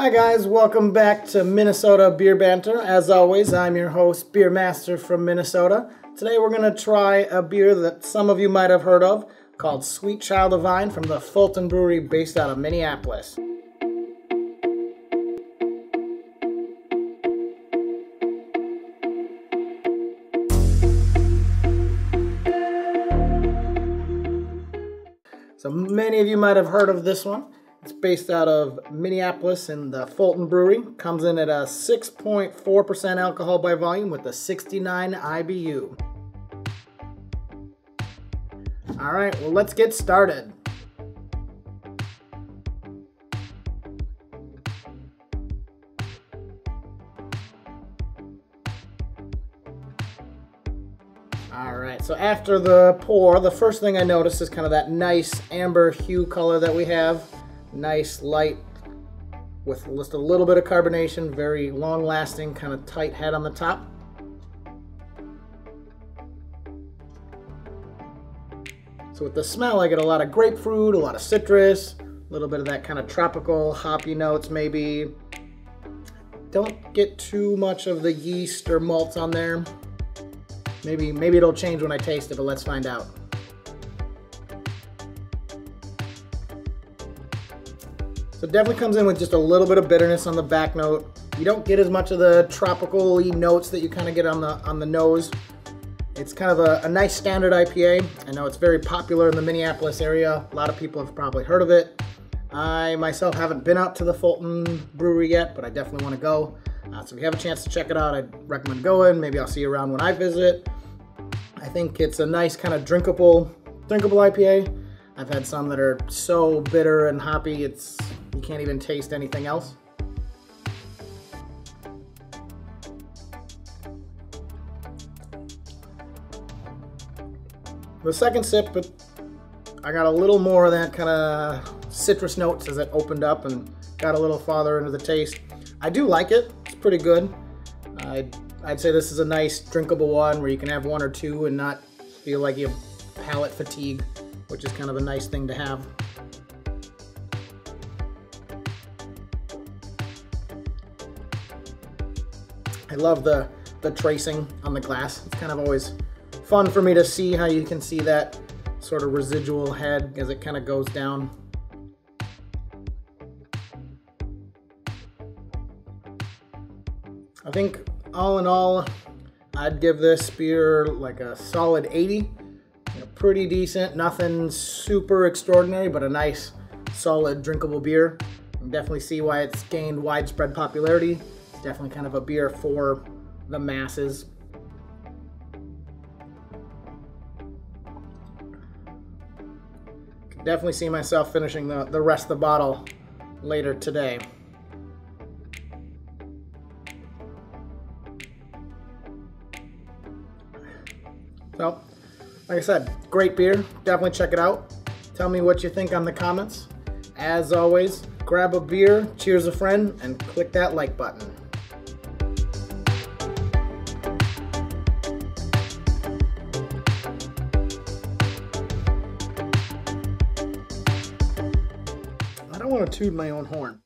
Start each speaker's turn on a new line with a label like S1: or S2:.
S1: Hi guys, welcome back to Minnesota Beer Banter. As always, I'm your host, Beer Master from Minnesota. Today we're going to try a beer that some of you might have heard of called Sweet Child of Vine from the Fulton Brewery based out of Minneapolis. So many of you might have heard of this one. It's based out of Minneapolis in the Fulton Brewery. Comes in at a 6.4% alcohol by volume with a 69 IBU. All right, well, let's get started. All right, so after the pour, the first thing I notice is kind of that nice amber hue color that we have nice light with just a little bit of carbonation, very long lasting, kind of tight head on the top. So with the smell, I get a lot of grapefruit, a lot of citrus, a little bit of that kind of tropical hoppy notes maybe. Don't get too much of the yeast or malts on there. Maybe, maybe it'll change when I taste it, but let's find out. So it definitely comes in with just a little bit of bitterness on the back note. You don't get as much of the tropical notes that you kind of get on the on the nose. It's kind of a, a, nice standard IPA. I know it's very popular in the Minneapolis area. A lot of people have probably heard of it. I myself haven't been out to the Fulton Brewery yet, but I definitely want to go. Uh, so if you have a chance to check it out, I'd recommend going. Maybe I'll see you around when I visit. I think it's a nice kind of drinkable, drinkable IPA. I've had some that are so bitter and hoppy, it's you can't even taste anything else. The second sip, but I got a little more of that kind of citrus notes as it opened up and got a little farther into the taste. I do like it. It's pretty good. I'd, I'd say this is a nice drinkable one where you can have one or two and not feel like you have palate fatigue which is kind of a nice thing to have. I love the, the tracing on the glass. It's kind of always fun for me to see how you can see that sort of residual head as it kind of goes down. I think all in all, I'd give this beer like a solid 80 pretty decent. Nothing super extraordinary, but a nice, solid, drinkable beer. You definitely see why it's gained widespread popularity. Definitely kind of a beer for the masses. Can definitely see myself finishing the, the rest of the bottle later today. So, like I said, great beer. Definitely check it out. Tell me what you think on the comments. As always, grab a beer, cheers a friend, and click that like button. Want to toot my own horn.